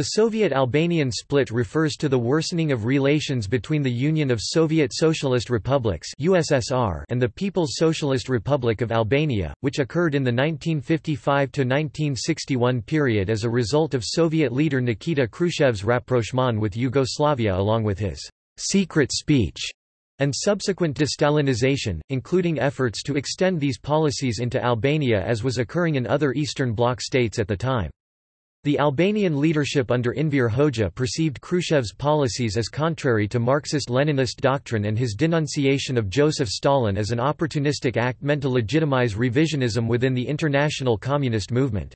The Soviet-Albanian split refers to the worsening of relations between the Union of Soviet Socialist Republics USSR and the People's Socialist Republic of Albania, which occurred in the 1955–1961 period as a result of Soviet leader Nikita Khrushchev's rapprochement with Yugoslavia along with his «secret speech» and subsequent destalinization, including efforts to extend these policies into Albania as was occurring in other Eastern Bloc states at the time. The Albanian leadership under Enver Hoxha perceived Khrushchev's policies as contrary to Marxist-Leninist doctrine and his denunciation of Joseph Stalin as an opportunistic act meant to legitimize revisionism within the international communist movement.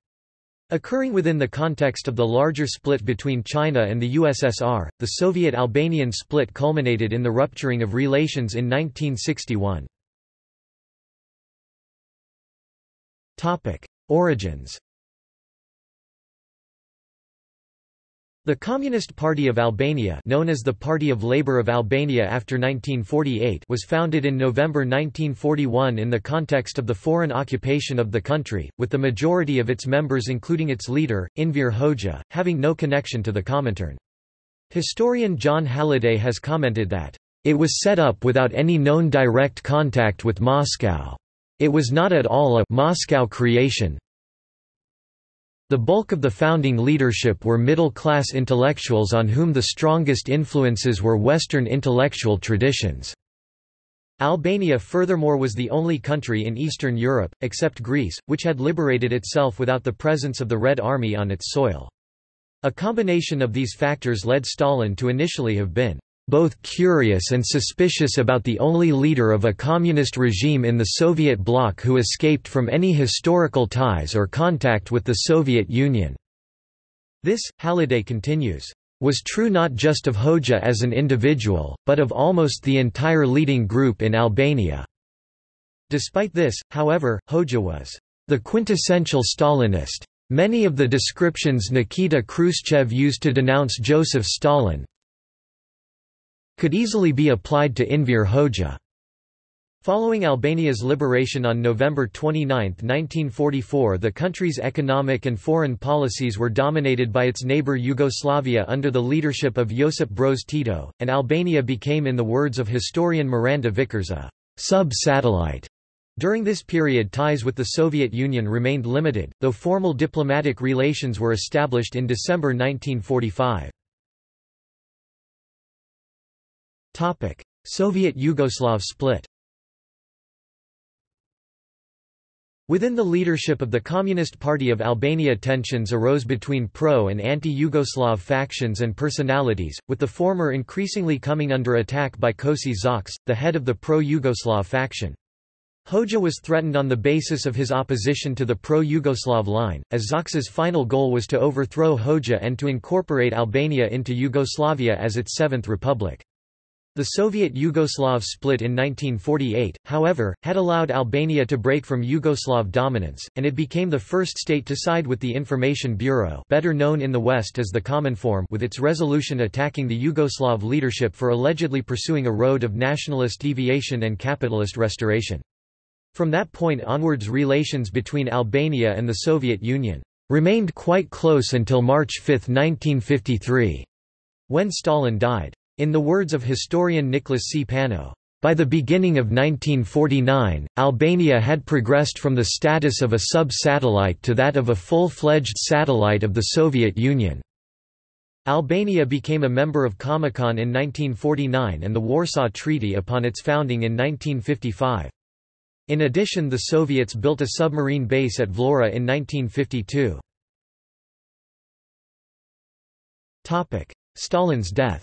Occurring within the context of the larger split between China and the USSR, the Soviet-Albanian split culminated in the rupturing of relations in 1961. Origins The Communist Party of Albania known as the Party of Labour of Albania after 1948 was founded in November 1941 in the context of the foreign occupation of the country, with the majority of its members including its leader, Enver Hoxha, having no connection to the Comintern. Historian John Halliday has commented that, "...it was set up without any known direct contact with Moscow. It was not at all a Moscow creation, the bulk of the founding leadership were middle-class intellectuals on whom the strongest influences were Western intellectual traditions. Albania furthermore was the only country in Eastern Europe, except Greece, which had liberated itself without the presence of the Red Army on its soil. A combination of these factors led Stalin to initially have been both curious and suspicious about the only leader of a communist regime in the Soviet bloc who escaped from any historical ties or contact with the Soviet Union." This, Halliday continues, "...was true not just of Hoxha as an individual, but of almost the entire leading group in Albania." Despite this, however, Hoxha was the quintessential Stalinist. Many of the descriptions Nikita Khrushchev used to denounce Joseph Stalin, could easily be applied to Enver Hoxha. Following Albania's liberation on November 29, 1944 the country's economic and foreign policies were dominated by its neighbour Yugoslavia under the leadership of Josip Broz Tito, and Albania became in the words of historian Miranda Vickers a «sub-satellite». During this period ties with the Soviet Union remained limited, though formal diplomatic relations were established in December 1945. Soviet Yugoslav split Within the leadership of the Communist Party of Albania tensions arose between pro- and anti-Yugoslav factions and personalities, with the former increasingly coming under attack by Koçi Xoxe, the head of the pro-Yugoslav faction. Hoxha was threatened on the basis of his opposition to the pro-Yugoslav line, as Xoxe's final goal was to overthrow Hoxha and to incorporate Albania into Yugoslavia as its seventh republic. The Soviet Yugoslav split in 1948, however, had allowed Albania to break from Yugoslav dominance, and it became the first state to side with the Information Bureau better known in the West as the Cominform with its resolution attacking the Yugoslav leadership for allegedly pursuing a road of nationalist deviation and capitalist restoration. From that point onwards relations between Albania and the Soviet Union remained quite close until March 5, 1953, when Stalin died. In the words of historian Nicholas C. Pano, by the beginning of 1949, Albania had progressed from the status of a sub-satellite to that of a full-fledged satellite of the Soviet Union. Albania became a member of Comecon in 1949 and the Warsaw Treaty upon its founding in 1955. In addition the Soviets built a submarine base at Vlora in 1952. Stalin's death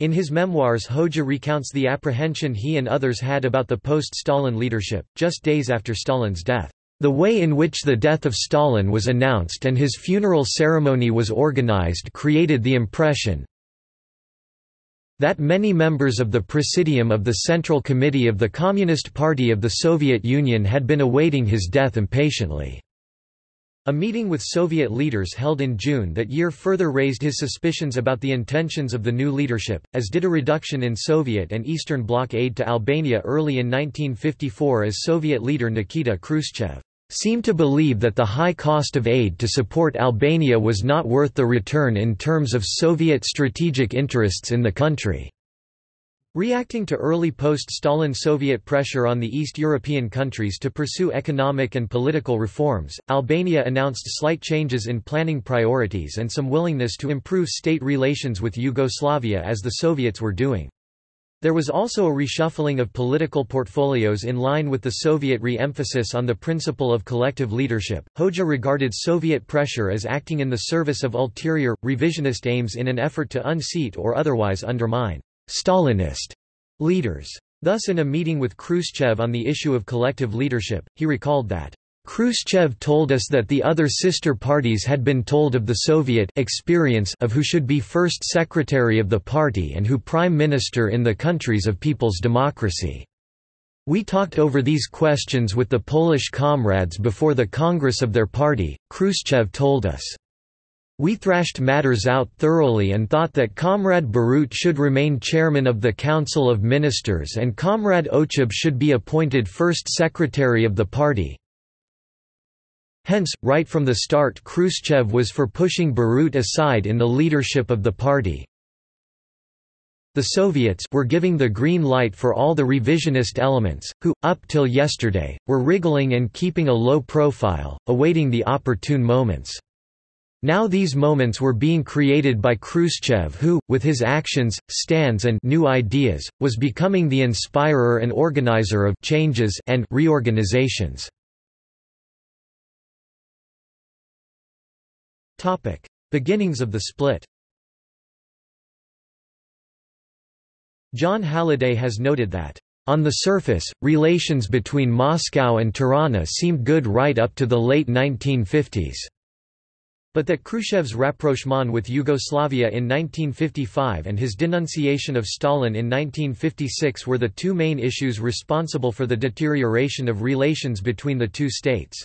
In his memoirs Hoxha recounts the apprehension he and others had about the post-Stalin leadership, just days after Stalin's death. The way in which the death of Stalin was announced and his funeral ceremony was organized created the impression that many members of the Presidium of the Central Committee of the Communist Party of the Soviet Union had been awaiting his death impatiently. A meeting with Soviet leaders held in June that year further raised his suspicions about the intentions of the new leadership, as did a reduction in Soviet and Eastern Bloc aid to Albania early in 1954 as Soviet leader Nikita Khrushchev seemed to believe that the high cost of aid to support Albania was not worth the return in terms of Soviet strategic interests in the country. Reacting to early post-Stalin Soviet pressure on the East European countries to pursue economic and political reforms, Albania announced slight changes in planning priorities and some willingness to improve state relations with Yugoslavia as the Soviets were doing. There was also a reshuffling of political portfolios in line with the Soviet re-emphasis on the principle of collective leadership. Hoxha regarded Soviet pressure as acting in the service of ulterior, revisionist aims in an effort to unseat or otherwise undermine Stalinist leaders. Thus in a meeting with Khrushchev on the issue of collective leadership, he recalled that Khrushchev told us that the other sister parties had been told of the Soviet experience of who should be first secretary of the party and who prime minister in the countries of people's democracy. We talked over these questions with the Polish comrades before the Congress of their party, Khrushchev told us. We thrashed matters out thoroughly and thought that Comrade Bierut should remain chairman of the Council of Ministers and Comrade Ochab should be appointed first secretary of the party. Hence, right from the start Khrushchev was for pushing Bierut aside in the leadership of the party. The Soviets were giving the green light for all the revisionist elements, who, up till yesterday, were wriggling and keeping a low profile, awaiting the opportune moments. Now these moments were being created by Khrushchev who, with his actions, stands and new ideas, was becoming the inspirer and organizer of changes and reorganizations. Beginnings of the split. John Halliday has noted that on the surface, relations between Moscow and Tirana seemed good right up to the late 1950s. But that Khrushchev's rapprochement with Yugoslavia in 1955 and his denunciation of Stalin in 1956 were the two main issues responsible for the deterioration of relations between the two states.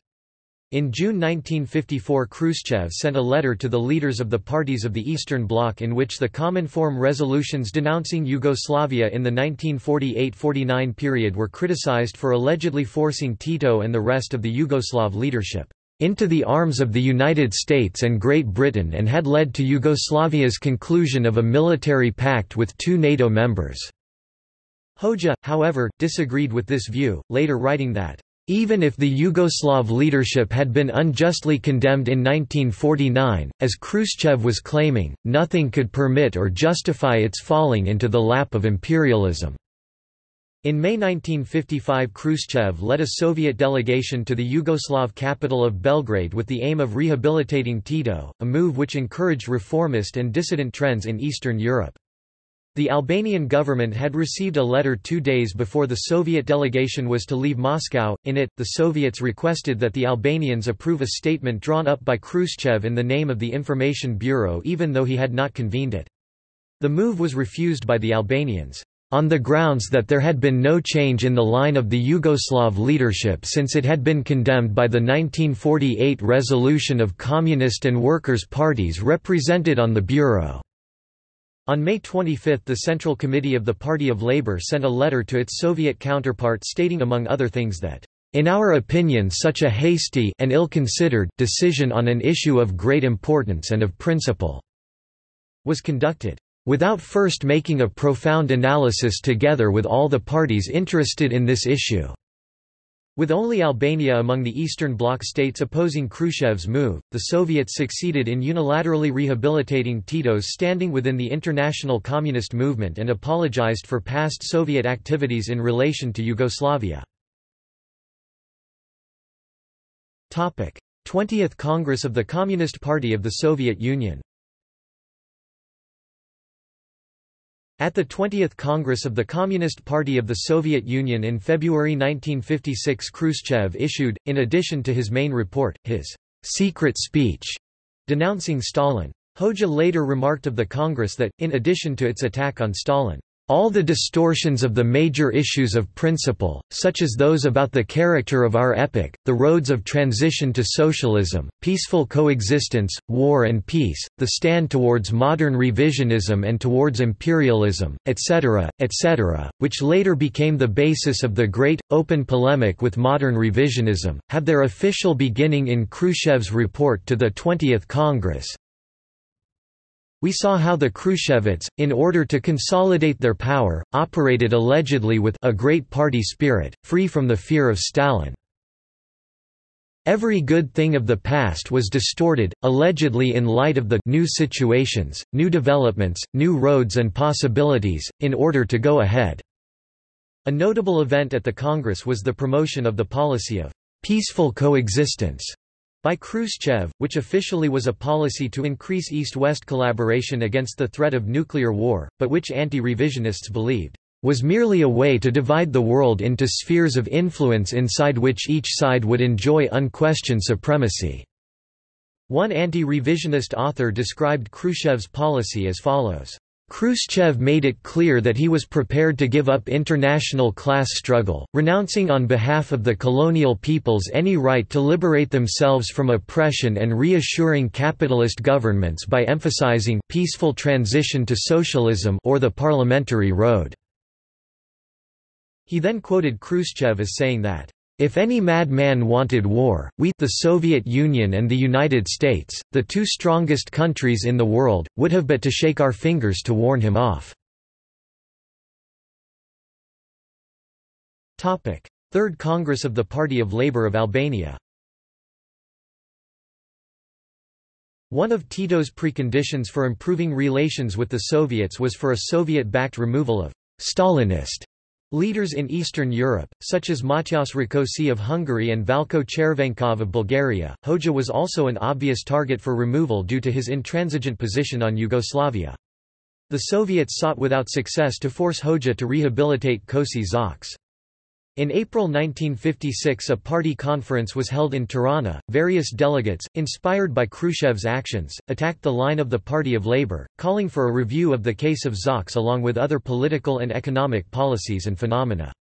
In June 1954 Khrushchev sent a letter to the leaders of the parties of the Eastern Bloc in which the Cominform resolutions denouncing Yugoslavia in the 1948–49 period were criticized for allegedly forcing Tito and the rest of the Yugoslav leadership into the arms of the United States and Great Britain and had led to Yugoslavia's conclusion of a military pact with two NATO members. Hoxha, however, disagreed with this view, later writing that even if the Yugoslav leadership had been unjustly condemned in 1949, as Khrushchev was claiming, nothing could permit or justify its falling into the lap of imperialism. In May 1955 Khrushchev led a Soviet delegation to the Yugoslav capital of Belgrade with the aim of rehabilitating Tito, a move which encouraged reformist and dissident trends in Eastern Europe. The Albanian government had received a letter two days before the Soviet delegation was to leave Moscow. In it, the Soviets requested that the Albanians approve a statement drawn up by Khrushchev in the name of the Information Bureau even though he had not convened it. The move was refused by the Albanians on the grounds that there had been no change in the line of the Yugoslav leadership since it had been condemned by the 1948 resolution of Communist and Workers' parties represented on the Bureau. On May 25 the Central Committee of the Party of Labour sent a letter to its Soviet counterpart stating among other things that, "...in our opinion such a hasty and ill-considered decision on an issue of great importance and of principle," was conducted, "...without first making a profound analysis together with all the parties interested in this issue." With only Albania among the Eastern Bloc states opposing Khrushchev's move, the Soviets succeeded in unilaterally rehabilitating Tito's standing within the international communist movement and apologized for past Soviet activities in relation to Yugoslavia. 20th Congress of the Communist Party of the Soviet Union At the 20th Congress of the Communist Party of the Soviet Union in February 1956 Khrushchev issued, in addition to his main report, his secret speech denouncing Stalin. Hoxha later remarked of the Congress that, in addition to its attack on Stalin, all the distortions of the major issues of principle, such as those about the character of our epoch, the roads of transition to socialism, peaceful coexistence, war and peace, the stand towards modern revisionism and towards imperialism, etc., etc., which later became the basis of the great, open polemic with modern revisionism, have their official beginning in Khrushchev's report to the 20th Congress, we saw how the Khrushchevites, in order to consolidate their power, operated allegedly with a great party spirit, free from the fear of Stalin. Every good thing of the past was distorted, allegedly in light of the new situations, new developments, new roads and possibilities, in order to go ahead. A notable event at the Congress was the promotion of the policy of peaceful coexistence by Khrushchev, which officially was a policy to increase East-West collaboration against the threat of nuclear war, but which anti-revisionists believed was merely a way to divide the world into spheres of influence inside which each side would enjoy unquestioned supremacy. One anti-revisionist author described Khrushchev's policy as follows. Khrushchev made it clear that he was prepared to give up international class struggle, renouncing on behalf of the colonial peoples any right to liberate themselves from oppression and reassuring capitalist governments by emphasizing peaceful transition to socialism or the parliamentary road. He then quoted Khrushchev as saying that if any madman wanted war, we the Soviet Union and the United States, the two strongest countries in the world, would have but to shake our fingers to warn him off. Third Congress of the Party of Labour of Albania One of Tito's preconditions for improving relations with the Soviets was for a Soviet-backed removal of «Stalinist» Leaders in Eastern Europe, such as Matyas Rákosi of Hungary and Valko Chervenkov of Bulgaria, Hoxha was also an obvious target for removal due to his intransigent position on Yugoslavia. The Soviets sought without success to force Hoxha to rehabilitate Koçi Xoxe. In April 1956 a party conference was held in Tirana. Various delegates, inspired by Khrushchev's actions, attacked the line of the Party of Labour, calling for a review of the case of Xoxe along with other political and economic policies and phenomena.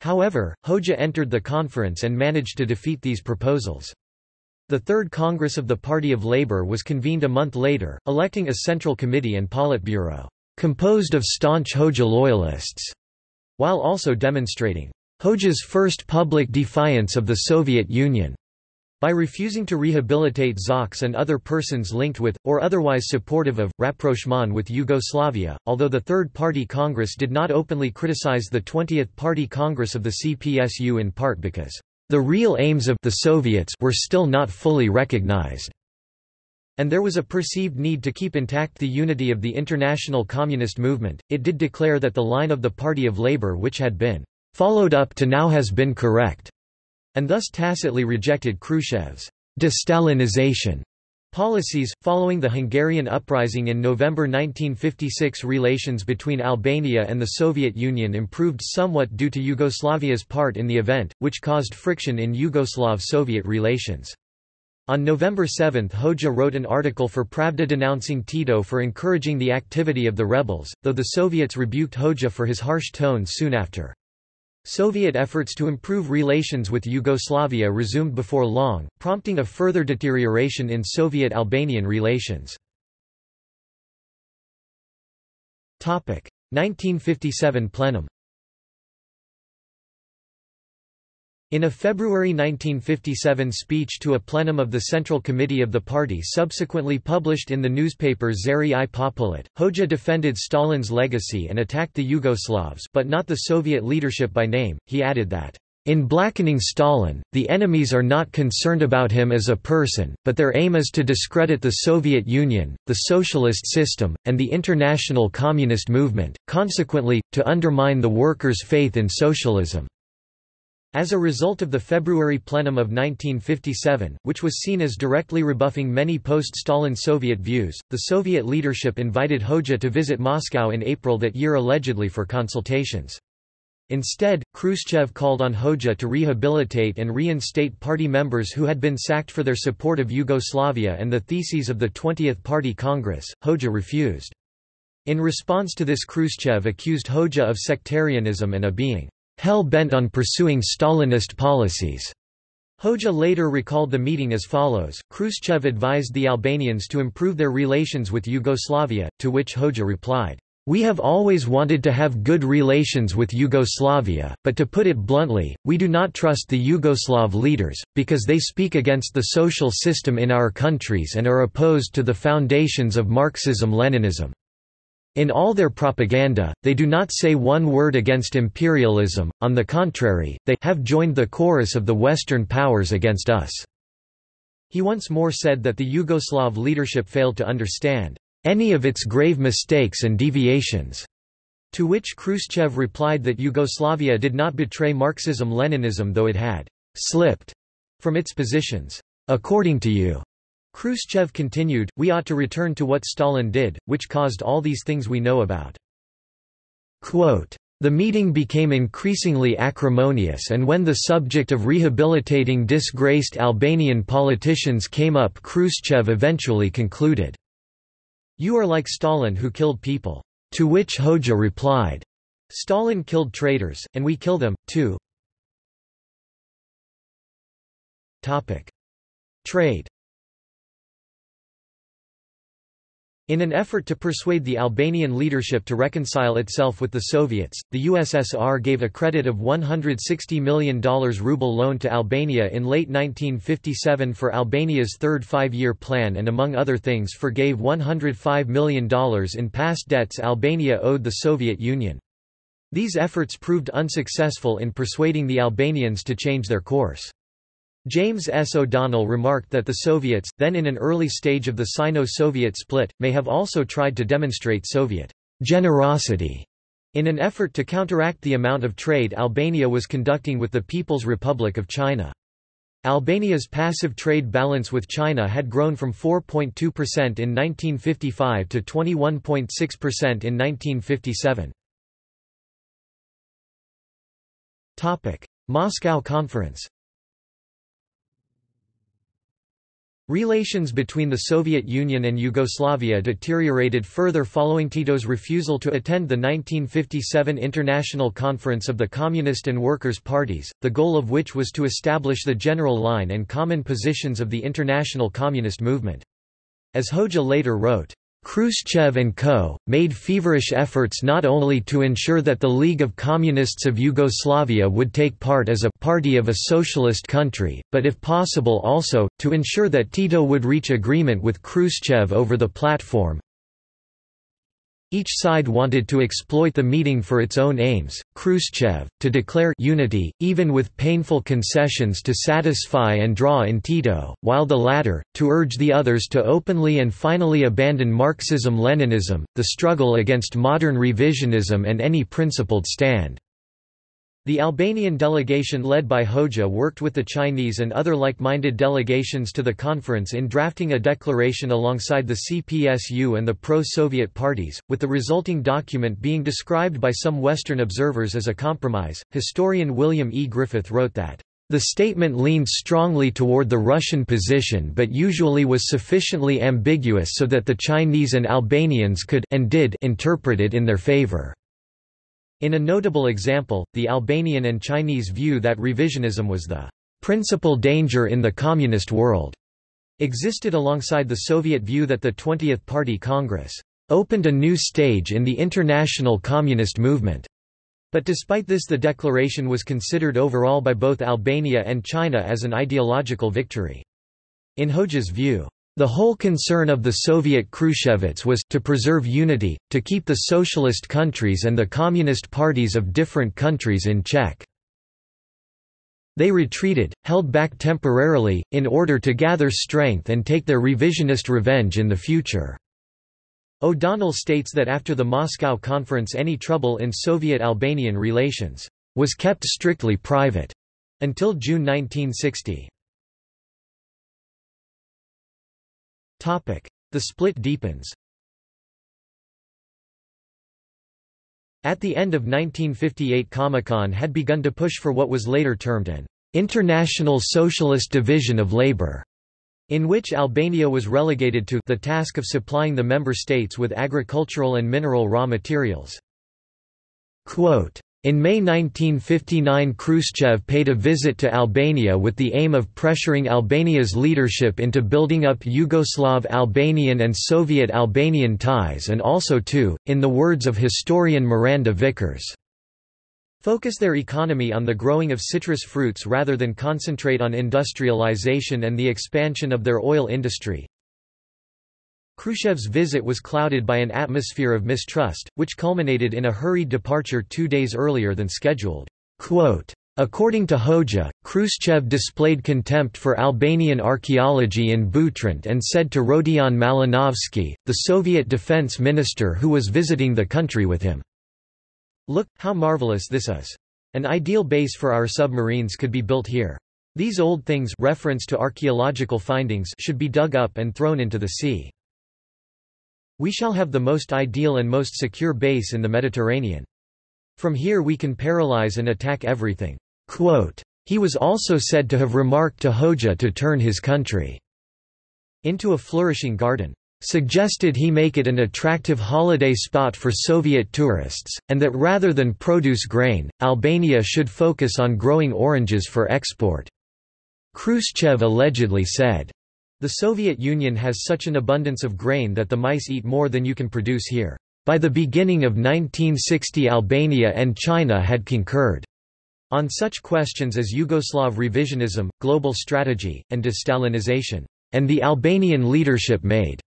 However, Hoxha entered the conference and managed to defeat these proposals. The Third Congress of the Party of Labour was convened a month later, electing a central committee and Politburo, composed of staunch Hoxha loyalists, while also demonstrating Hoxha's first public defiance of the Soviet Union. By refusing to rehabilitate Xoxe and other persons linked with, or otherwise supportive of, rapprochement with Yugoslavia, although the Third Party Congress did not openly criticize the 20th Party Congress of the CPSU in part because the real aims of the Soviets were still not fully recognized, and there was a perceived need to keep intact the unity of the international communist movement, it did declare that the line of the Party of Labour which had been followed up to now has been correct, and thus tacitly rejected Khrushchev's de-Stalinization policies. Following the Hungarian uprising in November 1956, relations between Albania and the Soviet Union improved somewhat due to Yugoslavia's part in the event, which caused friction in Yugoslav-Soviet relations. On November 7 Hoxha wrote an article for Pravda denouncing Tito for encouraging the activity of the rebels, though the Soviets rebuked Hoxha for his harsh tone soon after. Soviet efforts to improve relations with Yugoslavia resumed before long, prompting a further deterioration in Soviet-Albanian relations. 1957 plenum In a February 1957 speech to a plenum of the Central Committee of the party subsequently published in the newspaper Zëri i Popullit, Hoxha defended Stalin's legacy and attacked the Yugoslavs but not the Soviet leadership by name. He added that, "...in blackening Stalin, the enemies are not concerned about him as a person, but their aim is to discredit the Soviet Union, the socialist system, and the international communist movement, consequently, to undermine the workers' faith in socialism." As a result of the February plenum of 1957, which was seen as directly rebuffing many post-Stalin Soviet views, the Soviet leadership invited Hoxha to visit Moscow in April that year allegedly for consultations. Instead, Khrushchev called on Hoxha to rehabilitate and reinstate party members who had been sacked for their support of Yugoslavia and the theses of the 20th Party Congress. Hoxha refused. In response to this Khrushchev accused Hoxha of sectarianism and of being hell-bent on pursuing Stalinist policies. Hoxha later recalled the meeting as follows, Khrushchev advised the Albanians to improve their relations with Yugoslavia, to which Hoxha replied, we have always wanted to have good relations with Yugoslavia, but to put it bluntly, we do not trust the Yugoslav leaders, because they speak against the social system in our countries and are opposed to the foundations of Marxism-Leninism. In all their propaganda, they do not say one word against imperialism, on the contrary, they have joined the chorus of the Western powers against us." He once more said that the Yugoslav leadership failed to understand any of its grave mistakes and deviations, to which Khrushchev replied that Yugoslavia did not betray Marxism-Leninism though it had slipped from its positions. According to you, Khrushchev continued, we ought to return to what Stalin did, which caused all these things we know about. Quote, the meeting became increasingly acrimonious and when the subject of rehabilitating disgraced Albanian politicians came up Khrushchev eventually concluded, You are like Stalin who killed people. To which Hoxha replied, Stalin killed traitors, and we kill them, too. Trade In an effort to persuade the Albanian leadership to reconcile itself with the Soviets, the USSR gave a credit of $160 million ruble loan to Albania in late 1957 for Albania's third five-year plan and among other things forgave $105 million in past debts Albania owed the Soviet Union. These efforts proved unsuccessful in persuading the Albanians to change their course. James S. O'Donnell remarked that the Soviets, then in an early stage of the Sino-Soviet split, may have also tried to demonstrate Soviet generosity in an effort to counteract the amount of trade Albania was conducting with the People's Republic of China. Albania's passive trade balance with China had grown from 4.2% in 1955 to 21.6% in 1957. Moscow Conference Relations between the Soviet Union and Yugoslavia deteriorated further following Tito's refusal to attend the 1957 International Conference of the Communist and Workers' Parties, the goal of which was to establish the general line and common positions of the international communist movement. As Hoxha later wrote, Khrushchev and co. made feverish efforts not only to ensure that the League of Communists of Yugoslavia would take part as a party of a socialist country, but if possible also, to ensure that Tito would reach agreement with Khrushchev over the platform, each side wanted to exploit the meeting for its own aims, Khrushchev, to declare unity, even with painful concessions to satisfy and draw in Tito, while the latter, to urge the others to openly and finally abandon Marxism-Leninism, the struggle against modern revisionism and any principled stand. The Albanian delegation led by Hoxha worked with the Chinese and other like-minded delegations to the conference in drafting a declaration alongside the CPSU and the pro-Soviet parties, with the resulting document being described by some Western observers as a compromise. Historian William E. Griffith wrote that the statement leaned strongly toward the Russian position but usually was sufficiently ambiguous so that the Chinese and Albanians could and did interpret it in their favor. In a notable example, the Albanian and Chinese view that revisionism was the principal danger in the communist world existed alongside the Soviet view that the 20th Party Congress opened a new stage in the international communist movement. But despite this the declaration was considered overall by both Albania and China as an ideological victory. In Hoxha's view, the whole concern of the Soviet Khrushchevites was to preserve unity, to keep the socialist countries and the communist parties of different countries in check. They retreated, held back temporarily, in order to gather strength and take their revisionist revenge in the future. O'Donnell states that after the Moscow Conference any trouble in Soviet-Albanian relations was kept strictly private until June 1960. The split deepens At the end of 1958 Comecon had begun to push for what was later termed an «international socialist division of labor». in which Albania was relegated to the task of supplying the member states with agricultural and mineral raw materials. Quote, in May 1959 Khrushchev paid a visit to Albania with the aim of pressuring Albania's leadership into building up Yugoslav-Albanian and Soviet-Albanian ties and also to, in the words of historian Miranda Vickers, focus their economy on the growing of citrus fruits rather than concentrate on industrialization and the expansion of their oil industry. Khrushchev's visit was clouded by an atmosphere of mistrust, which culminated in a hurried departure two days earlier than scheduled. Quote, According to Hoxha, Khrushchev displayed contempt for Albanian archaeology in Butrint and said to Rodion Malinovsky, the Soviet defense minister who was visiting the country with him, Look, how marvelous this is. An ideal base for our submarines could be built here. These old things reference to archaeological findings should be dug up and thrown into the sea. We shall have the most ideal and most secure base in the Mediterranean. From here we can paralyze and attack everything." Quote, he was also said to have remarked to Hoxha to turn his country into a flourishing garden suggested he make it an attractive holiday spot for Soviet tourists, and that rather than produce grain, Albania should focus on growing oranges for export. Khrushchev allegedly said, the Soviet Union has such an abundance of grain that the mice eat more than you can produce here. By the beginning of 1960 Albania and China had concurred on such questions as Yugoslav revisionism, global strategy, and de-Stalinization, and the Albanian leadership made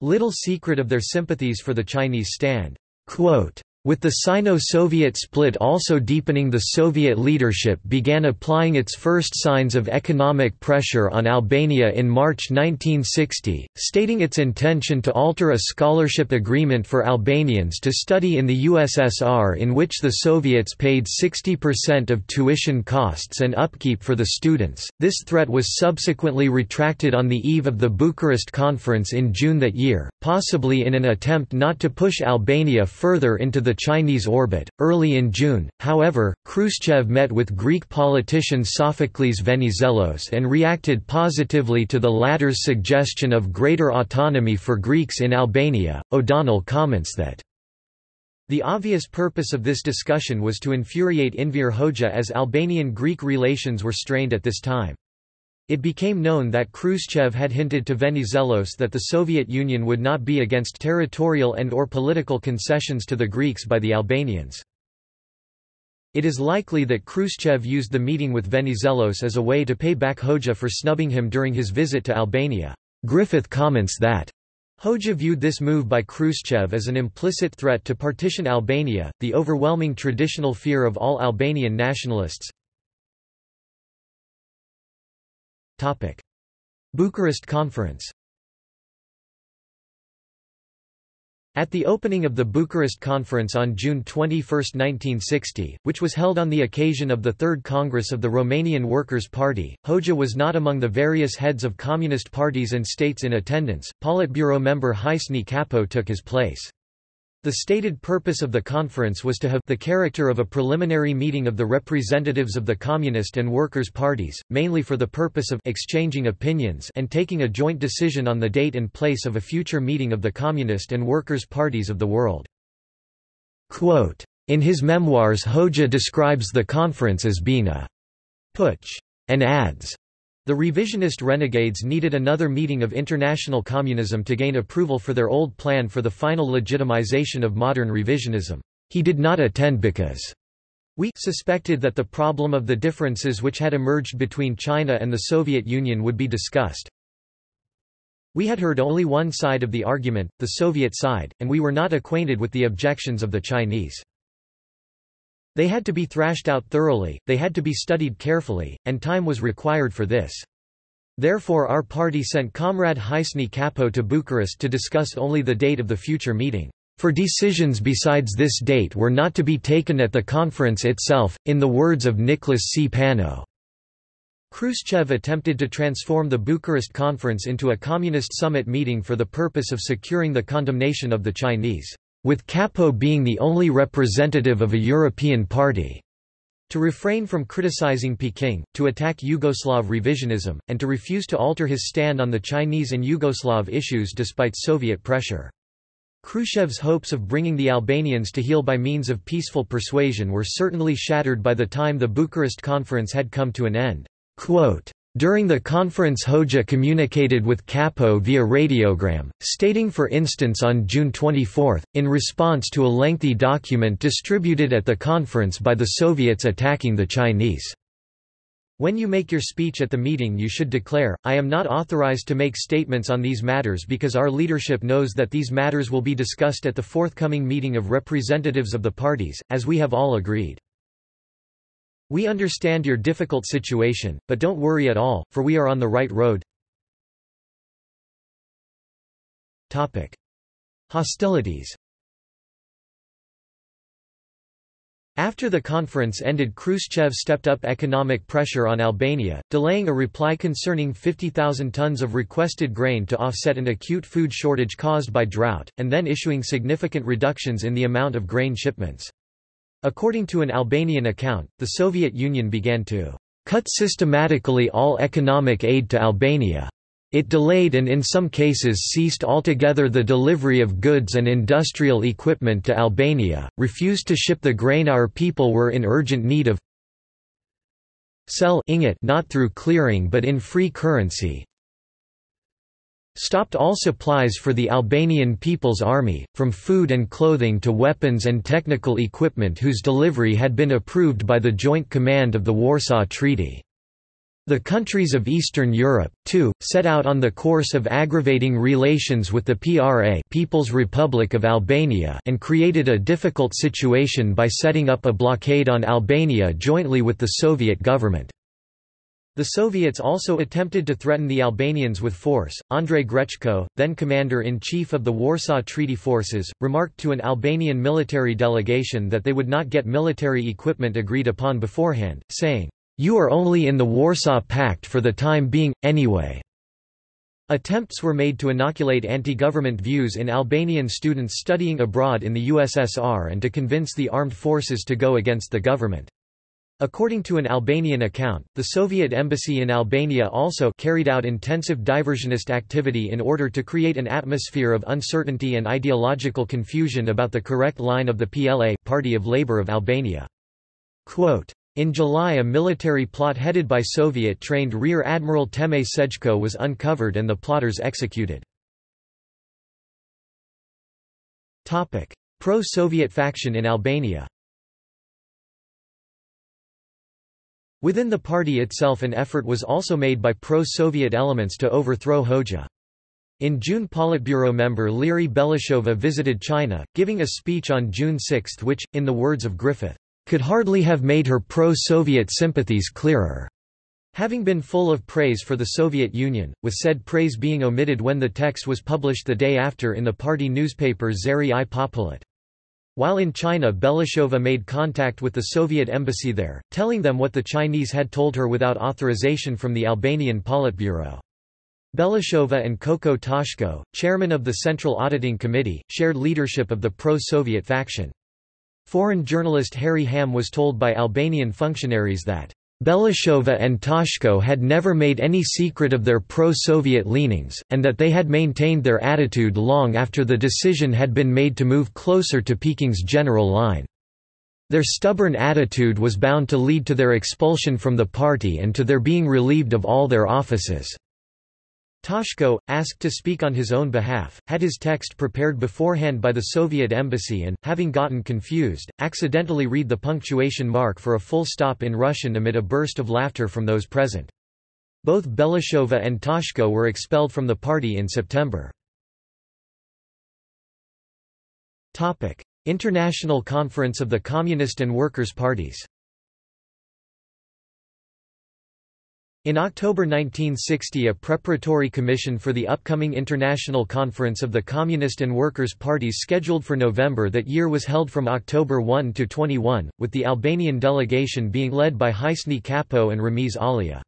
little secret of their sympathies for the Chinese stand. Quote, with the Sino-Soviet split also deepening the Soviet leadership began applying its first signs of economic pressure on Albania in March 1960, stating its intention to alter a scholarship agreement for Albanians to study in the USSR in which the Soviets paid 60% of tuition costs and upkeep for the students. This threat was subsequently retracted on the eve of the Bucharest Conference in June that year, possibly in an attempt not to push Albania further into the Chinese orbit. Early in June, however, Khrushchev met with Greek politician Sophocles Venizelos and reacted positively to the latter's suggestion of greater autonomy for Greeks in Albania. O'Donnell comments that the obvious purpose of this discussion was to infuriate Enver Hoxha as Albanian-Greek relations were strained at this time. It became known that Khrushchev had hinted to Venizelos that the Soviet Union would not be against territorial and or political concessions to the Greeks by the Albanians. It is likely that Khrushchev used the meeting with Venizelos as a way to pay back Hoxha for snubbing him during his visit to Albania. Griffith comments that Hoxha viewed this move by Khrushchev as an implicit threat to partition Albania, the overwhelming traditional fear of all Albanian nationalists, Topic. Bucharest Conference At the opening of the Bucharest Conference on June 21, 1960, which was held on the occasion of the Third Congress of the Romanian Workers' Party, Hoxha was not among the various heads of communist parties and states in attendance. Politburo member Hysni Kapo took his place. The stated purpose of the conference was to have the character of a preliminary meeting of the representatives of the Communist and Workers' parties, mainly for the purpose of exchanging opinions and taking a joint decision on the date and place of a future meeting of the Communist and Workers' parties of the world. Quote, in his memoirs Hoxha describes the conference as being a putsch and adds, the revisionist renegades needed another meeting of international communism to gain approval for their old plan for the final legitimization of modern revisionism. He did not attend because we suspected that the problem of the differences which had emerged between China and the Soviet Union would be discussed. We had heard only one side of the argument, the Soviet side, and we were not acquainted with the objections of the Chinese. They had to be thrashed out thoroughly, they had to be studied carefully, and time was required for this. Therefore our party sent Comrade Hysni Kapo to Bucharest to discuss only the date of the future meeting. For decisions besides this date were not to be taken at the conference itself, in the words of Nicholas C. Pano. Khrushchev attempted to transform the Bucharest Conference into a communist summit meeting for the purpose of securing the condemnation of the Chinese with Kapo being the only representative of a European party. to refrain from criticizing Peking, to attack Yugoslav revisionism, and to refuse to alter his stand on the Chinese and Yugoslav issues despite Soviet pressure. Khrushchev's hopes of bringing the Albanians to heel by means of peaceful persuasion were certainly shattered by the time the Bucharest Conference had come to an end. Quote, during the conference Hoxha communicated with Kapo via radiogram, stating for instance on June 24, in response to a lengthy document distributed at the conference by the Soviets attacking the Chinese. When you make your speech at the meeting you should declare, I am not authorized to make statements on these matters because our leadership knows that these matters will be discussed at the forthcoming meeting of representatives of the parties, as we have all agreed. We understand your difficult situation, but don't worry at all, for we are on the right road. Topic. Hostilities After the conference ended Khrushchev stepped up economic pressure on Albania, delaying a reply concerning 50,000 tons of requested grain to offset an acute food shortage caused by drought, and then issuing significant reductions in the amount of grain shipments. According to an Albanian account, the Soviet Union began to cut systematically all economic aid to Albania. It delayed and in some cases ceased altogether the delivery of goods and industrial equipment to Albania, refused to ship the grain our people were in urgent need of sell ingot not through clearing but in free currency, stopped all supplies for the Albanian People's Army, from food and clothing to weapons and technical equipment whose delivery had been approved by the Joint Command of the Warsaw Treaty. The countries of Eastern Europe, too, set out on the course of aggravating relations with the PRA People's Republic of Albania and created a difficult situation by setting up a blockade on Albania jointly with the Soviet government. The Soviets also attempted to threaten the Albanians with force. Andrei Grechko, then commander-in-chief of the Warsaw Treaty Forces, remarked to an Albanian military delegation that they would not get military equipment agreed upon beforehand, saying, "You are only in the Warsaw Pact for the time being, anyway." Attempts were made to inoculate anti-government views in Albanian students studying abroad in the USSR and to convince the armed forces to go against the government. According to an Albanian account, the Soviet embassy in Albania also carried out intensive diversionist activity in order to create an atmosphere of uncertainty and ideological confusion about the correct line of the PLA Party of Labour of Albania. Quote, in July a military plot headed by Soviet-trained Rear Admiral Teme Sejko was uncovered and the plotters executed. Pro-Soviet faction in Albania Within the party itself an effort was also made by pro-Soviet elements to overthrow Hoxha. In June Politburo member Liri Belishova visited China, giving a speech on June 6 which, in the words of Griffith, could hardly have made her pro-Soviet sympathies clearer. Having been full of praise for the Soviet Union, with said praise being omitted when the text was published the day after in the party newspaper Zëri i. While in China Belishova made contact with the Soviet embassy there, telling them what the Chinese had told her without authorization from the Albanian Politburo. Belishova and Koço Tashko, chairman of the Central Auditing Committee, shared leadership of the pro-Soviet faction. Foreign journalist Harry Hamm was told by Albanian functionaries that Belishova and Tashko had never made any secret of their pro-Soviet leanings, and that they had maintained their attitude long after the decision had been made to move closer to Peking's general line. Their stubborn attitude was bound to lead to their expulsion from the party and to their being relieved of all their offices. Tashko, asked to speak on his own behalf, had his text prepared beforehand by the Soviet embassy and, having gotten confused, accidentally read the punctuation mark for a full stop in Russian amid a burst of laughter from those present. Both Belishova and Tashko were expelled from the party in September. International Conference of the Communist and Workers' Parties In October 1960 a preparatory commission for the upcoming International Conference of the Communist and Workers' Parties scheduled for November that year was held from October 1 to 21, with the Albanian delegation being led by Hysni Kapo and Ramiz Alia.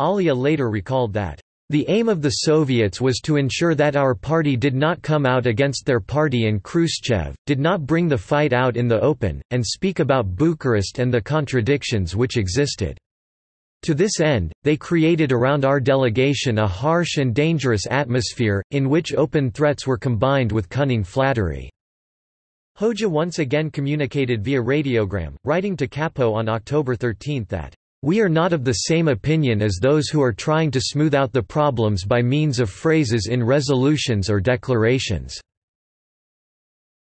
Alia later recalled that, The aim of the Soviets was to ensure that our party did not come out against their party and Khrushchev, did not bring the fight out in the open, and speak about Bucharest and the contradictions which existed. To this end, they created around our delegation a harsh and dangerous atmosphere, in which open threats were combined with cunning flattery. Hoxha once again communicated via radiogram, writing to Kapo on October 13 that we are not of the same opinion as those who are trying to smooth out the problems by means of phrases in resolutions or declarations.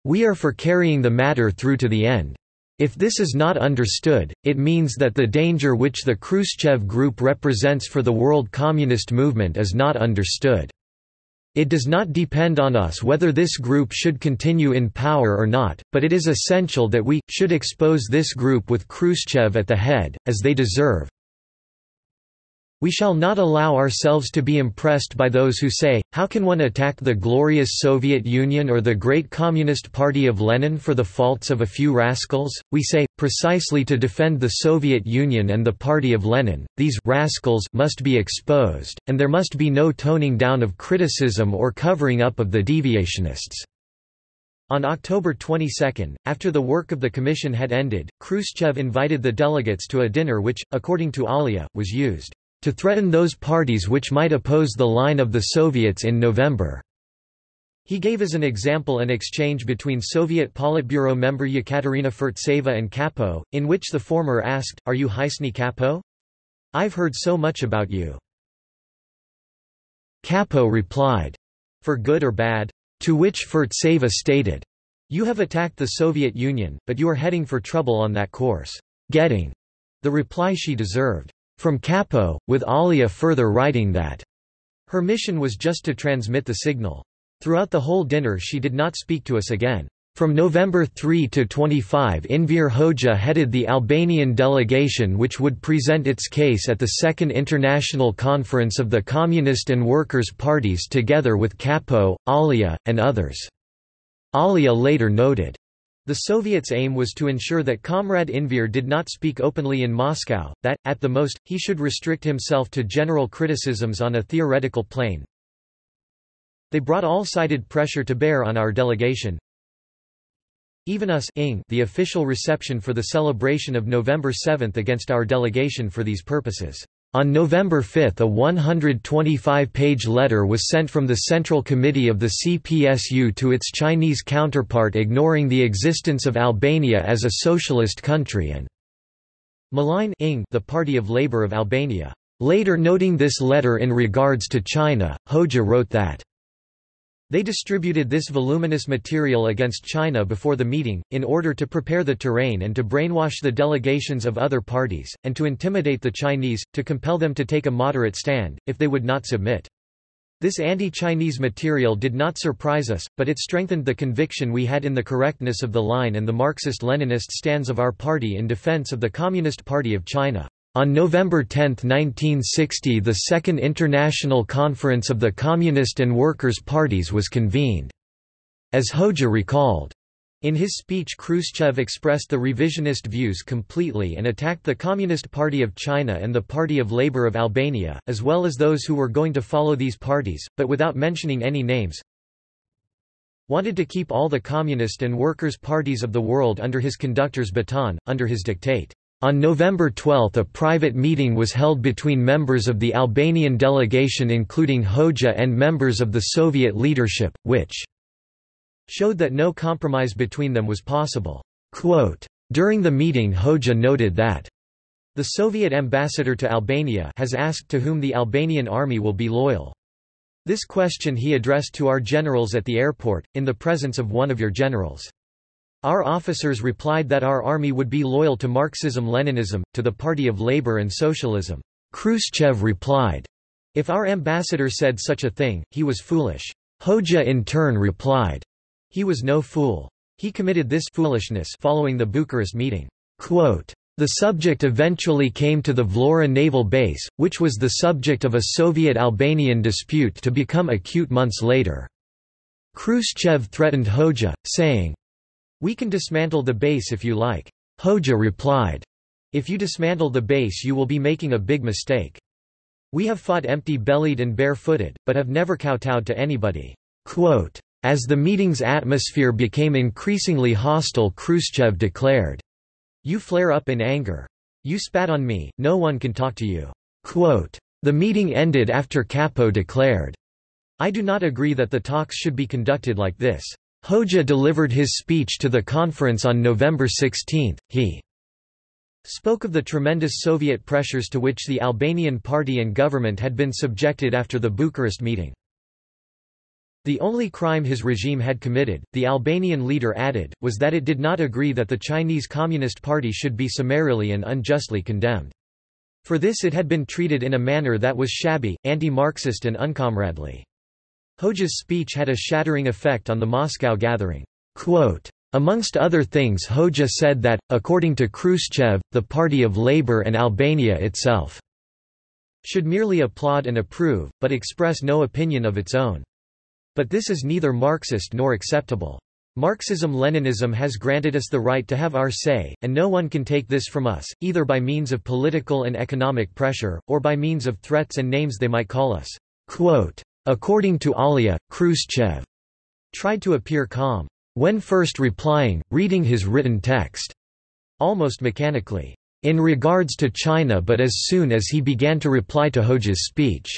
We are for carrying the matter through to the end. If this is not understood, it means that the danger which the Khrushchev Group represents for the world communist movement is not understood. It does not depend on us whether this group should continue in power or not, but it is essential that we, should expose this group with Khrushchev at the head, as they deserve, we shall not allow ourselves to be impressed by those who say, how can one attack the glorious Soviet Union or the great Communist Party of Lenin for the faults of a few rascals? We say, precisely to defend the Soviet Union and the Party of Lenin, these rascals must be exposed, and there must be no toning down of criticism or covering up of the deviationists. On October 22, after the work of the commission had ended, Khrushchev invited the delegates to a dinner which, according to Alia, was used to threaten those parties which might oppose the line of the Soviets in November. He gave as an example an exchange between Soviet Politburo member Yekaterina Furtseva and Kapo, in which the former asked, Are you Hysni Kapo? I've heard so much about you. Kapo replied, For good or bad? To which Furtseva stated, You have attacked the Soviet Union, but you are heading for trouble on that course. Getting the reply she deserved. From Kapo, with Alia further writing that her mission was just to transmit the signal. Throughout the whole dinner she did not speak to us again. From November 3 to 25 Enver Hoxha headed the Albanian delegation which would present its case at the Second International Conference of the Communist and Workers' Parties together with Kapo, Alia, and others. Alia later noted, the Soviets' aim was to ensure that Comrade Enver did not speak openly in Moscow, that, at the most, he should restrict himself to general criticisms on a theoretical plane. They brought all-sided pressure to bear on our delegation. Even us the official reception for the celebration of November 7 against our delegation for these purposes. On November 5 a 125-page letter was sent from the Central Committee of the CPSU to its Chinese counterpart ignoring the existence of Albania as a socialist country and malign the Party of Labour of Albania. Later noting this letter in regards to China, Hoxha wrote that they distributed this voluminous material against China before the meeting, in order to prepare the terrain and to brainwash the delegations of other parties, and to intimidate the Chinese, to compel them to take a moderate stand, if they would not submit. This anti-Chinese material did not surprise us, but it strengthened the conviction we had in the correctness of the line and the Marxist-Leninist stands of our party in defense of the Communist Party of China. On November 10, 1960 the Second International Conference of the Communist and Workers' Parties was convened. As Hoxha recalled, in his speech Khrushchev expressed the revisionist views completely and attacked the Communist Party of China and the Party of Labour of Albania, as well as those who were going to follow these parties, but without mentioning any names wanted to keep all the communist and workers' parties of the world under his conductor's baton, under his dictate. On November 12 a private meeting was held between members of the Albanian delegation including Hoxha and members of the Soviet leadership, which showed that no compromise between them was possible. Quote, During the meeting Hoxha noted that the Soviet ambassador to Albania has asked to whom the Albanian army will be loyal. This question he addressed to our generals at the airport, in the presence of one of your generals. Our officers replied that our army would be loyal to Marxism-Leninism, to the Party of Labor and Socialism. Khrushchev replied, If our ambassador said such a thing, he was foolish. Hoxha in turn replied, He was no fool. He committed this foolishness following the Bucharest meeting. Quote, the subject eventually came to the Vlora naval base, which was the subject of a Soviet-Albanian dispute to become acute months later. Khrushchev threatened Hoxha, saying, we can dismantle the base if you like. Hoxha replied. If you dismantle the base you will be making a big mistake. We have fought empty-bellied and bare-footed, but have never kowtowed to anybody." Quote, As the meeting's atmosphere became increasingly hostile Khrushchev declared, You flare up in anger. You spat on me, no one can talk to you. Quote, the meeting ended after Kapo declared, I do not agree that the talks should be conducted like this. Hoxha delivered his speech to the conference on November 16. He spoke of the tremendous Soviet pressures to which the Albanian party and government had been subjected after the Bucharest meeting. The only crime his regime had committed, the Albanian leader added, was that it did not agree that the Chinese Communist Party should be summarily and unjustly condemned. For this it had been treated in a manner that was shabby, anti-Marxist and uncomradely. Hoxha's speech had a shattering effect on the Moscow gathering. Quote, Amongst other things Hoxha said that, according to Khrushchev, the Party of Labour and Albania itself should merely applaud and approve, but express no opinion of its own. But this is neither Marxist nor acceptable. Marxism-Leninism has granted us the right to have our say, and no one can take this from us, either by means of political and economic pressure, or by means of threats and names they might call us. Quote, According to Alia, Khrushchev tried to appear calm. When first replying, reading his written text, almost mechanically, in regards to China but as soon as he began to reply to Hoxha's speech,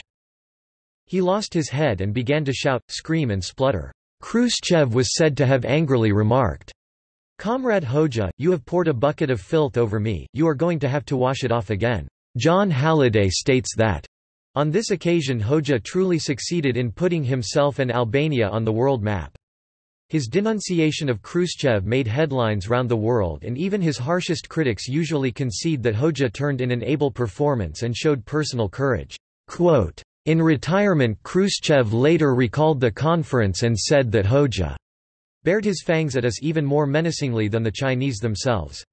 he lost his head and began to shout, scream and splutter. Khrushchev was said to have angrily remarked, Comrade Hoxha, you have poured a bucket of filth over me, you are going to have to wash it off again. John Halliday states that, on this occasion Hoxha truly succeeded in putting himself and Albania on the world map. His denunciation of Khrushchev made headlines round the world and even his harshest critics usually concede that Hoxha turned in an able performance and showed personal courage. Quote, in retirement Khrushchev later recalled the conference and said that Hoxha bared his fangs at us even more menacingly than the Chinese themselves.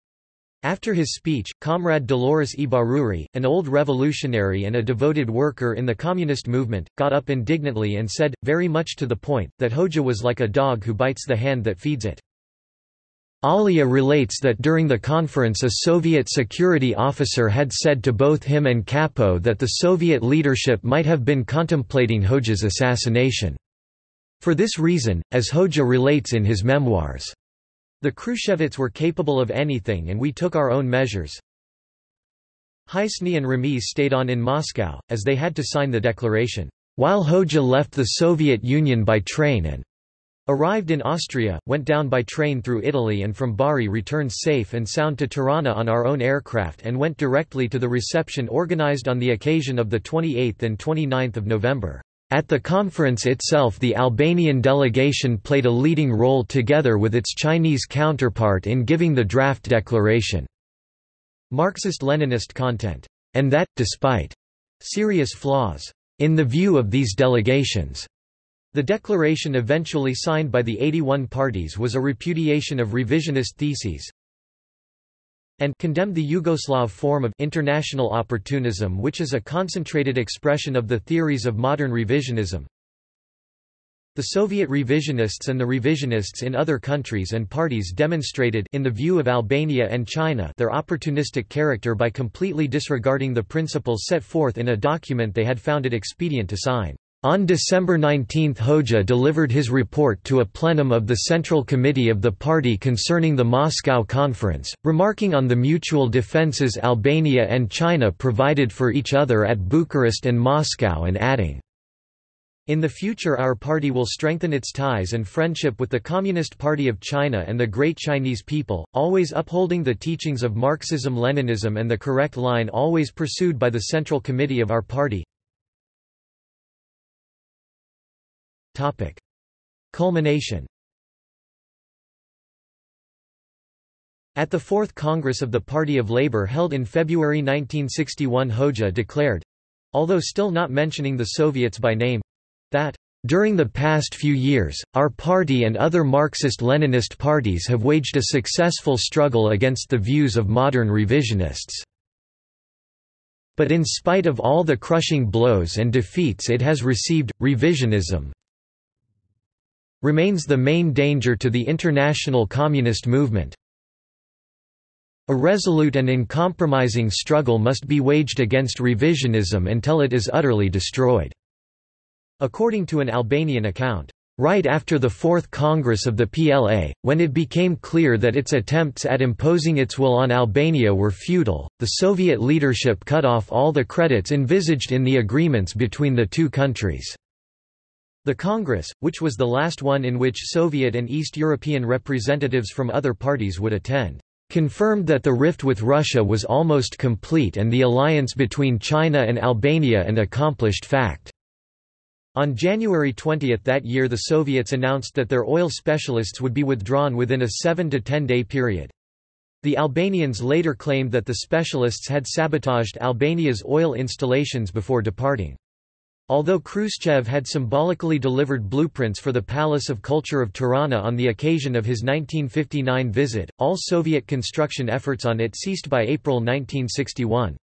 After his speech, Comrade Dolores Ibarruri, an old revolutionary and a devoted worker in the communist movement, got up indignantly and said, very much to the point, that Hoxha was like a dog who bites the hand that feeds it. Alia relates that during the conference a Soviet security officer had said to both him and Kapo that the Soviet leadership might have been contemplating Hoxha's assassination. For this reason, as Hoxha relates in his memoirs, the Khrushchevites were capable of anything and we took our own measures. Hysni and Ramiz stayed on in Moscow, as they had to sign the declaration, while Hoxha left the Soviet Union by train and Arrived in Austria, went down by train through Italy and from Bari returned safe and sound to Tirana on our own aircraft and went directly to the reception organized on the occasion of the 28th and 29th of November. At the conference itself the Albanian delegation played a leading role together with its Chinese counterpart in giving the draft declaration Marxist-Leninist content. And that, despite serious flaws in the view of these delegations, the declaration eventually signed by the 81 parties was a repudiation of revisionist theses and condemned the Yugoslav form of international opportunism which is a concentrated expression of the theories of modern revisionism. The Soviet revisionists and the revisionists in other countries and parties demonstrated in the view of Albania and China their opportunistic character by completely disregarding the principles set forth in a document they had found it expedient to sign. On December 19 Hoxha delivered his report to a plenum of the Central Committee of the party concerning the Moscow Conference, remarking on the mutual defences Albania and China provided for each other at Bucharest and Moscow and adding, in the future our party will strengthen its ties and friendship with the Communist Party of China and the Great Chinese people, always upholding the teachings of Marxism-Leninism and the correct line always pursued by the Central Committee of our party. Topic. Culmination At the Fourth Congress of the Party of Labour held in February 1961 Hoxha declared—although still not mentioning the Soviets by name—that during the past few years, our party and other Marxist-Leninist parties have waged a successful struggle against the views of modern revisionists. But in spite of all the crushing blows and defeats it has received, revisionism, remains the main danger to the international communist movement. A resolute and uncompromising struggle must be waged against revisionism until it is utterly destroyed." According to an Albanian account, Right after the Fourth Congress of the PLA, when it became clear that its attempts at imposing its will on Albania were futile, the Soviet leadership cut off all the credits envisaged in the agreements between the two countries. The Congress, which was the last one in which Soviet and East European representatives from other parties would attend, confirmed that the rift with Russia was almost complete and the alliance between China and Albania an accomplished fact. On January 20 that year the Soviets announced that their oil specialists would be withdrawn within a 7 to 10 day period. The Albanians later claimed that the specialists had sabotaged Albania's oil installations before departing. Although Khrushchev had symbolically delivered blueprints for the Palace of Culture of Tirana on the occasion of his 1959 visit, all Soviet construction efforts on it ceased by April 1961.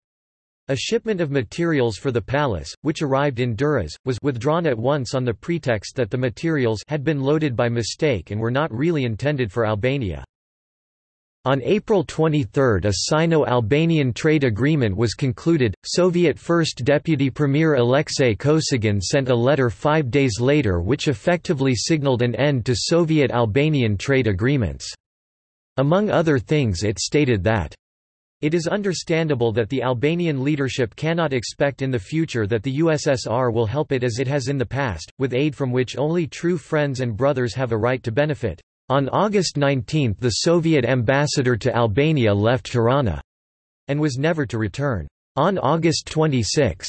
A shipment of materials for the palace, which arrived in Durrës, was withdrawn at once on the pretext that the materials had been loaded by mistake and were not really intended for Albania. On April 23 a Sino-Albanian trade agreement was concluded. Soviet First Deputy Premier Alexei Kosygin sent a letter five days later which effectively signaled an end to Soviet-Albanian trade agreements. Among other things it stated that it is understandable that the Albanian leadership cannot expect in the future that the USSR will help it as it has in the past, with aid from which only true friends and brothers have a right to benefit. On August 19 the Soviet ambassador to Albania left Tirana and was never to return. On August 26,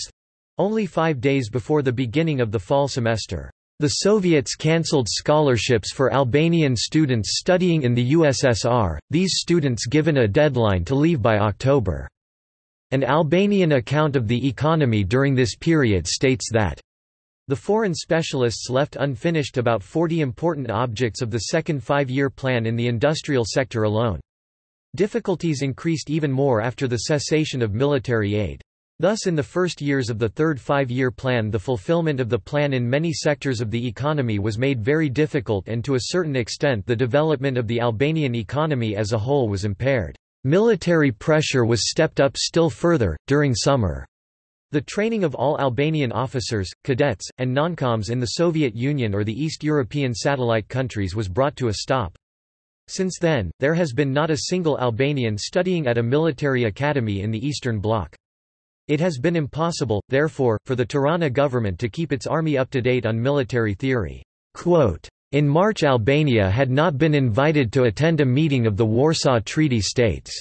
only five days before the beginning of the fall semester, the Soviets cancelled scholarships for Albanian students studying in the USSR, these students given a deadline to leave by October. An Albanian account of the economy during this period states that the foreign specialists left unfinished about 40 important objects of the second five-year plan in the industrial sector alone. Difficulties increased even more after the cessation of military aid. Thus in the first years of the third five-year plan the fulfillment of the plan in many sectors of the economy was made very difficult and to a certain extent the development of the Albanian economy as a whole was impaired. Military pressure was stepped up still further, during summer. The training of all Albanian officers, cadets, and noncoms in the Soviet Union or the East European satellite countries was brought to a stop. Since then, there has been not a single Albanian studying at a military academy in the Eastern Bloc. It has been impossible, therefore, for the Tirana government to keep its army up to date on military theory. Quote, in March Albania had not been invited to attend a meeting of the Warsaw Treaty States.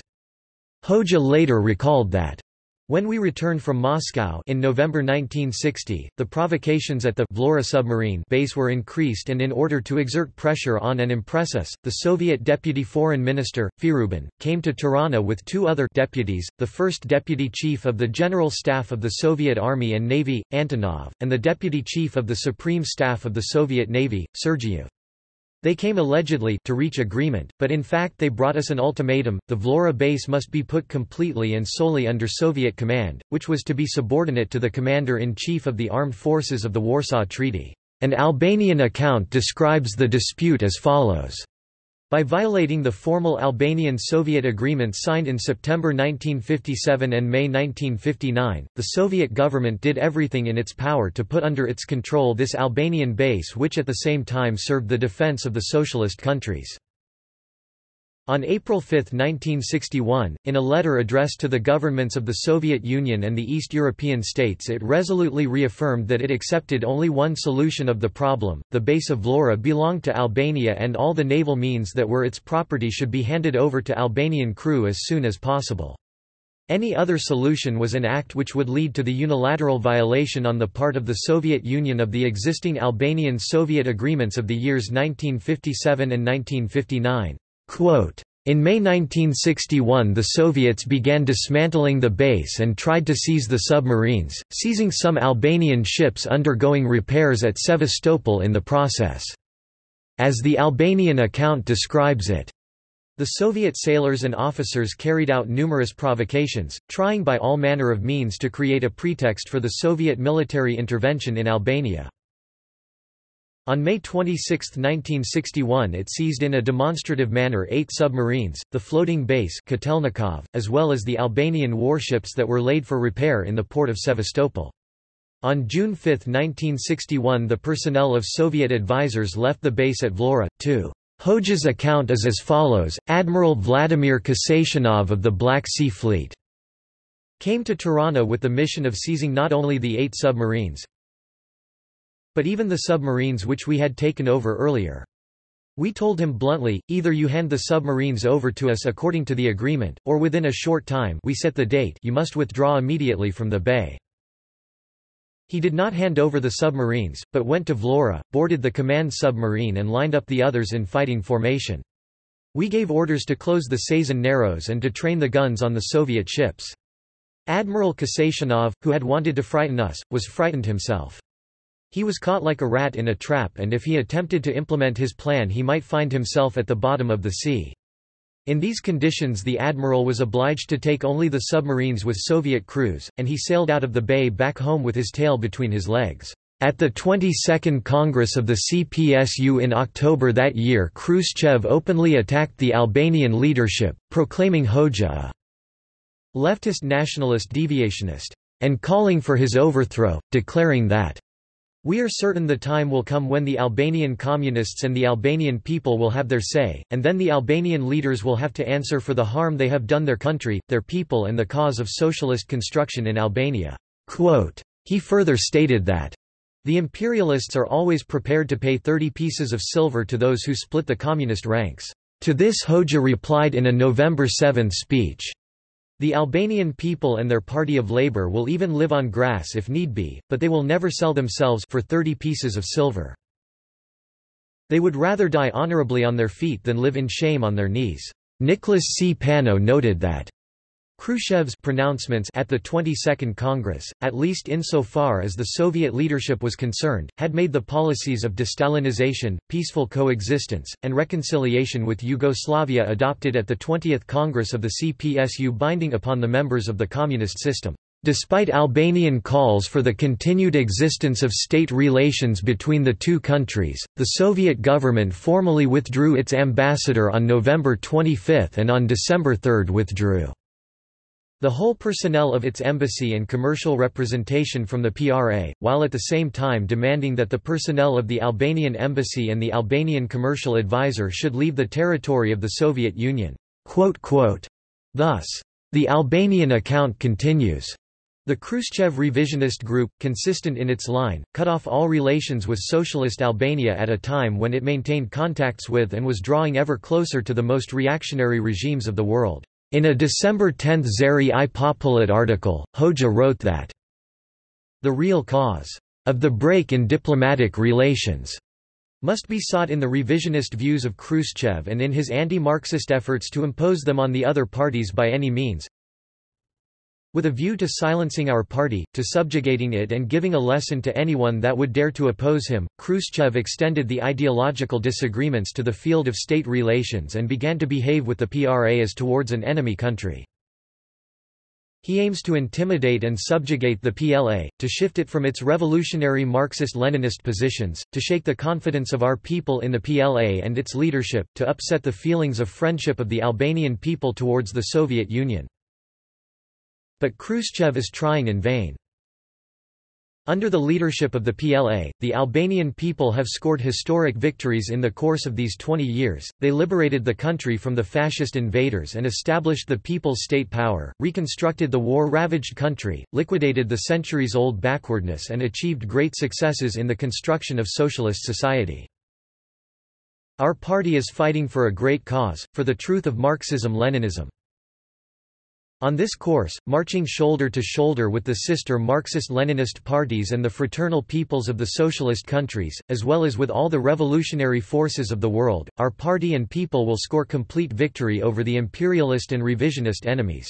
Hoxha later recalled that when we returned from Moscow in November 1960, the provocations at the Vlora submarine base were increased and in order to exert pressure on and impress us, the Soviet Deputy Foreign Minister, Firyubin, came to Tirana with two other deputies, the first Deputy Chief of the General Staff of the Soviet Army and Navy, Antonov, and the Deputy Chief of the Supreme Staff of the Soviet Navy, Sergeyev. They came allegedly to reach agreement, but in fact they brought us an ultimatum, the Vlora base must be put completely and solely under Soviet command, which was to be subordinate to the Commander-in-Chief of the Armed Forces of the Warsaw Treaty. An Albanian account describes the dispute as follows. By violating the formal Albanian-Soviet agreement signed in September 1957 and May 1959, the Soviet government did everything in its power to put under its control this Albanian base which at the same time served the defense of the socialist countries. On April 5, 1961, in a letter addressed to the governments of the Soviet Union and the East European states it resolutely reaffirmed that it accepted only one solution of the problem, the base of Vlora belonged to Albania and all the naval means that were its property should be handed over to Albanian crew as soon as possible. Any other solution was an act which would lead to the unilateral violation on the part of the Soviet Union of the existing Albanian-Soviet agreements of the years 1957 and 1959. Quote, in May 1961 the Soviets began dismantling the base and tried to seize the submarines, seizing some Albanian ships undergoing repairs at Sevastopol in the process. As the Albanian account describes it, the Soviet sailors and officers carried out numerous provocations, trying by all manner of means to create a pretext for the Soviet military intervention in Albania. On May 26, 1961 it seized in a demonstrative manner eight submarines, the floating base Kotelnikov, as well as the Albanian warships that were laid for repair in the port of Sevastopol. On June 5, 1961 the personnel of Soviet advisors left the base at Vlora, too. Hoxha's account is as follows, Admiral Vladimir Kasatonov of the Black Sea Fleet came to Tirana with the mission of seizing not only the eight submarines, but even the submarines which we had taken over earlier. We told him bluntly, either you hand the submarines over to us according to the agreement, or within a short time we set the date you must withdraw immediately from the bay. He did not hand over the submarines, but went to Vlora, boarded the command submarine and lined up the others in fighting formation. We gave orders to close the Sazan Narrows and to train the guns on the Soviet ships. Admiral Kasatonov, who had wanted to frighten us, was frightened himself. He was caught like a rat in a trap and if he attempted to implement his plan he might find himself at the bottom of the sea. In these conditions the admiral was obliged to take only the submarines with Soviet crews, and he sailed out of the bay back home with his tail between his legs. At the 22nd Congress of the CPSU in October that year Khrushchev openly attacked the Albanian leadership, proclaiming Hoxha a leftist nationalist deviationist, and calling for his overthrow, declaring that we are certain the time will come when the Albanian communists and the Albanian people will have their say, and then the Albanian leaders will have to answer for the harm they have done their country, their people and the cause of socialist construction in Albania." Quote. He further stated that, the imperialists are always prepared to pay 30 pieces of silver to those who split the communist ranks. To this Hoxha replied in a November 7 speech. The Albanian people and their party of labor will even live on grass if need be, but they will never sell themselves for 30 pieces of silver. They would rather die honorably on their feet than live in shame on their knees. Nicholas C. Pano noted that Khrushchev's pronouncements at the 22nd Congress, at least insofar as the Soviet leadership was concerned, had made the policies of destalinization, peaceful coexistence, and reconciliation with Yugoslavia adopted at the 20th Congress of the CPSU binding upon the members of the communist system. Despite Albanian calls for the continued existence of state relations between the two countries, the Soviet government formally withdrew its ambassador on November 25 and on December 3 withdrew the whole personnel of its embassy and commercial representation from the PRA, while at the same time demanding that the personnel of the Albanian embassy and the Albanian commercial advisor should leave the territory of the Soviet Union." Thus, the Albanian account continues. The Khrushchev revisionist group, consistent in its line, cut off all relations with socialist Albania at a time when it maintained contacts with and was drawing ever closer to the most reactionary regimes of the world. In a December 10 Zëri i Popullit article, Hoxha wrote that, "...the real cause of the break in diplomatic relations must be sought in the revisionist views of Khrushchev and in his anti-Marxist efforts to impose them on the other parties by any means, with a view to silencing our party, to subjugating it and giving a lesson to anyone that would dare to oppose him, Khrushchev extended the ideological disagreements to the field of state relations and began to behave with the PRA as towards an enemy country. He aims to intimidate and subjugate the PLA, to shift it from its revolutionary Marxist-Leninist positions, to shake the confidence of our people in the PLA and its leadership, to upset the feelings of friendship of the Albanian people towards the Soviet Union. But Khrushchev is trying in vain. Under the leadership of the PLA, the Albanian people have scored historic victories in the course of these 20 years, they liberated the country from the fascist invaders and established the people's state power, reconstructed the war-ravaged country, liquidated the centuries-old backwardness and achieved great successes in the construction of socialist society. Our party is fighting for a great cause, for the truth of Marxism-Leninism. On this course, marching shoulder to shoulder with the sister Marxist-Leninist parties and the fraternal peoples of the socialist countries, as well as with all the revolutionary forces of the world, our party and people will score complete victory over the imperialist and revisionist enemies.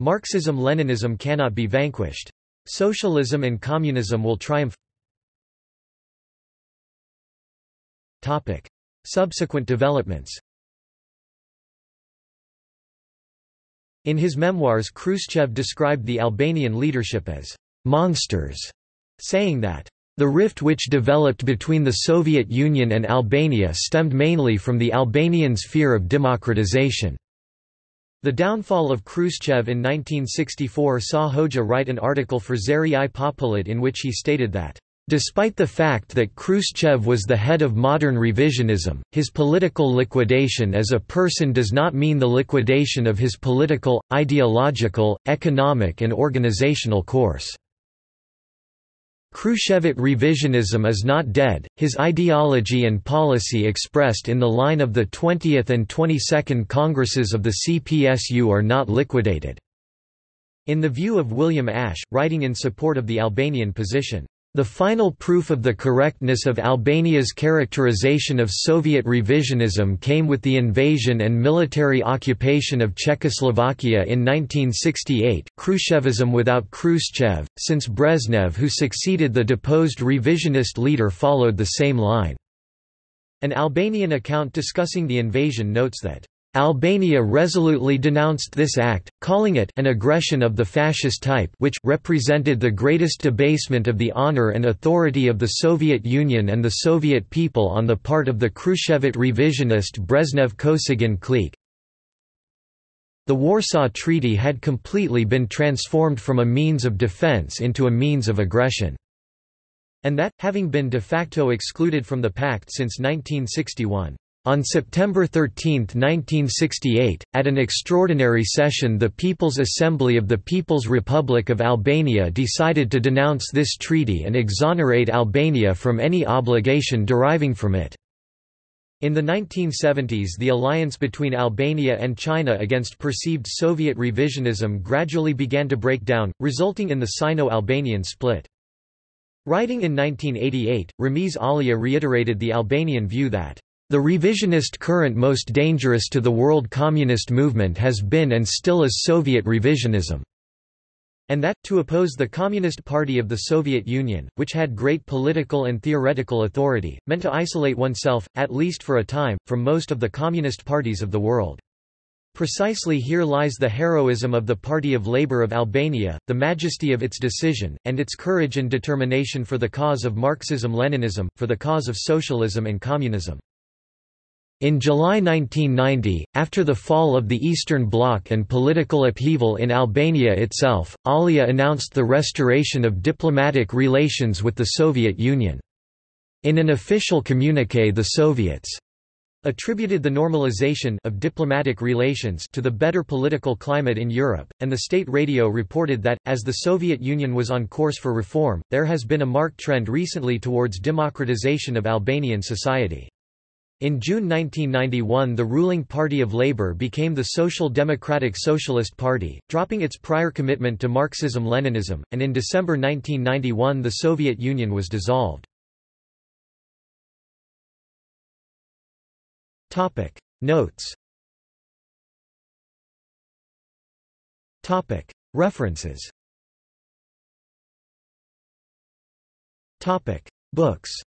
Marxism-Leninism cannot be vanquished. Socialism and communism will triumph. Topic. Subsequent developments In his memoirs Khrushchev described the Albanian leadership as «monsters», saying that The rift which developed between the Soviet Union and Albania stemmed mainly from the Albanians' fear of democratization. The downfall of Khrushchev in 1964 saw Hoxha write an article for Zëri i Popullit in which he stated that, "...despite the fact that Khrushchev was the head of modern revisionism, his political liquidation as a person does not mean the liquidation of his political, ideological, economic and organizational course." Khrushchevite revisionism is not dead, his ideology and policy expressed in the line of the 20th and 22nd Congresses of the CPSU are not liquidated. In the view of William Ash, writing in support of the Albanian position, the final proof of the correctness of Albania's characterization of Soviet revisionism came with the invasion and military occupation of Czechoslovakia in 1968, Khrushchevism without Khrushchev, since Brezhnev who succeeded the deposed revisionist leader followed the same line. An Albanian account discussing the invasion notes that Albania resolutely denounced this act, calling it an aggression of the fascist type which represented the greatest debasement of the honor and authority of the Soviet Union and the Soviet people on the part of the Khrushchevite revisionist Brezhnev-Kosygin clique. The Warsaw Treaty had completely been transformed from a means of defense into a means of aggression. And that, having been de facto excluded from the pact since 1961, on September 13, 1968, at an extraordinary session the People's Assembly of the People's Republic of Albania decided to denounce this treaty and exonerate Albania from any obligation deriving from it. In the 1970s the alliance between Albania and China against perceived Soviet revisionism gradually began to break down, resulting in the Sino-Albanian split. Writing in 1988, Ramiz Alia reiterated the Albanian view that the revisionist current most dangerous to the world communist movement has been and still is Soviet revisionism. And that, to oppose the Communist Party of the Soviet Union, which had great political and theoretical authority, meant to isolate oneself, at least for a time, from most of the communist parties of the world. Precisely here lies the heroism of the Party of Labour of Albania, the majesty of its decision, and its courage and determination for the cause of Marxism-Leninism, for the cause of socialism and communism. In July 1990, after the fall of the Eastern Bloc and political upheaval in Albania itself, Alia announced the restoration of diplomatic relations with the Soviet Union. In an official communique the Soviets attributed the normalization of diplomatic relations to the better political climate in Europe, and the state radio reported that, as the Soviet Union was on course for reform, there has been a marked trend recently towards democratization of Albanian society. In June 1991 the ruling Party of Labour became the Social Democratic Socialist Party, dropping its prior commitment to Marxism-Leninism, and in December 1991 the Soviet Union was dissolved. Notes. References. Books